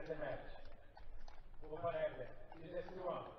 internet. Vou para a Eve. Diz assim.